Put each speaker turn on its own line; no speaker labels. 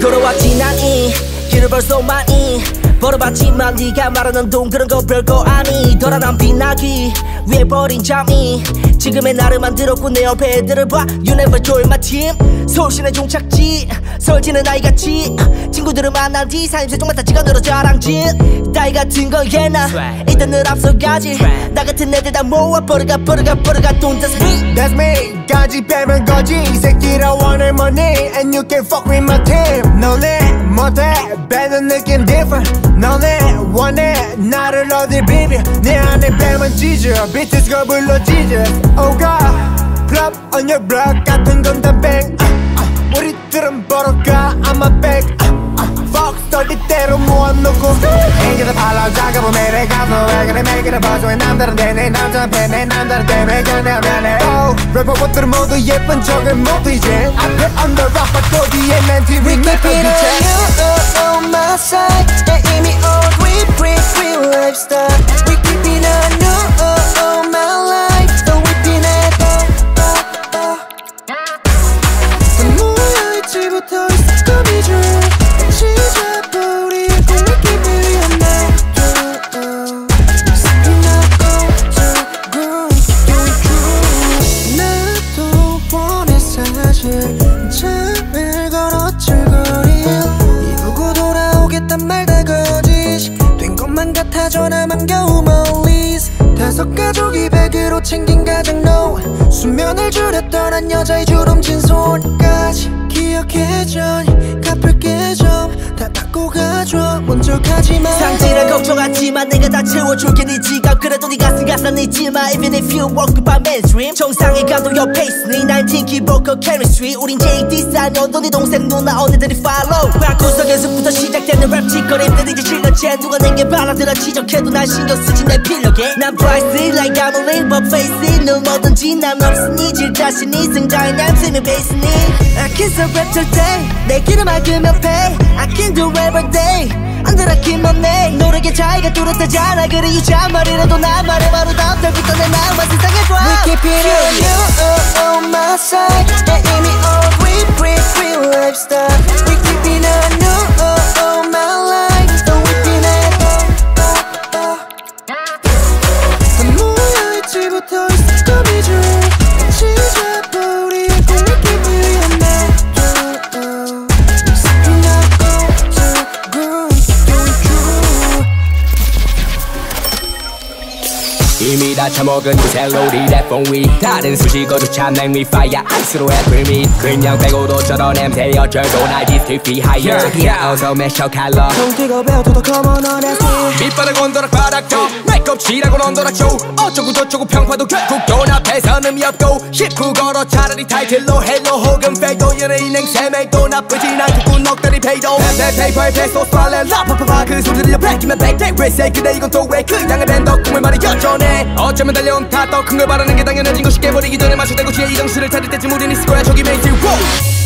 걸어왔지 난이. 길을 벌써 많이 벌어봤지만 네가 말하는 돈 그런 거 별거 아니. 돌아난 빛나기 위해 버린 잠이 지금의 나를 만들었고 내 옆에 애들을 봐. You never join my team. 서울시내 종착지 설지는 나이같이. 친구들을 만난 뒤 사임새 종만 다 찍어 늘어 자랑짓 따위 같은 건 예나 일단 늘 앞서가지. 나 같은 애들 다 모아 버려가 버려가 버려가 돈 that's me
That's me. 까지 빼면 거지. 이 새끼라 원해 money And you can fuck with my team. 너네 못해 빼는 느낌 different 너네 원해 나를 어디 비벼 내 안에 빼면 찢어 BTS가 불러 찢어 Oh God. Flop on your block. 같은 건다 bang uh, uh, 우리들은 벌어가 I'm a bag. Uh, uh, Fuck 떨리대로 모아놓고 인기도 팔라 작업은 매일 가서 왜 그래 매일을 봐줘 왜 남다른데 내 남자한테 내 남다른데 왜 그래 미안해 Oh 래퍼들은 모두 예쁜 척을 못해 이제 앞에 under rap 또 뒤에 맨 TV
We keep it on you on my 된 것만 같아 전화만 겨우 멀리스 다섯 가족이 백으로 챙긴 가장 no 수면을 줄였던 한 여자의 주름진 손까지 기억해줘. 갚을게 좀다 닦고 가줘. 먼저 가지마.
상질을 걱정하지만 내가 다 채워줄게. 네 지갑. 그래도 네 가슴 가슴 잊지마. Even if you walk by mainstream 정상에 가도 옆에 있으니 난 팀키 보컬 chemistry 우린 JD 싸녀도 네 동생 누나 언니들이 follow. 방구석에서부터 시작되는 랩 짓거림들 이제 실력체 누가 내게 받아들어 지적해도 난 신경 쓰지 내 필력에. 난 pricey like I'm a rainbow facey 늘 뭐든지 난 없으니 질 자신이 승자의 냄새면 베이스니. I kiss a rap 절대 내 길을 막으면 pay I can do every day 안 들어키면 내 노력의 차이가 뚜렷하잖아. 그래 이 잔말이라도 나 말해 바로 달부터 내 마음은 세상에 봐
We keep it on you on my side
처먹은 그 샐러리 랩봉위 다른 수식어조차 make me fire 아이스로 애플 및 그냥 빼고도 저런 냄새 어쩔고 날 디스티피 하이어 야 어서 매셔 칼러
동티가 배워 도 더 common on that
밑바닥 온도락 바닥도 메이크업 칠하고 온도락 쇼. 어쩌고 저쩌고 평파도 결국 돈 앞에서는 의미 없고 19 걸어 차라리 타이틀로 헬로 혹은 페이도. 연예인 행세메도 나쁘진 않겠고 넉다리 페이도. 페페 페이퍼의 페소 스팔레 라파파파. 그 소리 들려 뺏기면 백대 왜세 그대 이건 또 왜? 그 양의 밴더 꿈을 말이 여전해. 어쩌 면 달려온 다 더 큰 걸 바라는 게 당연해진 거 쉽게 버리기 전에 마셔대고 지혜 이정실을 찾을 때쯤 우린 있을 거야 저기 워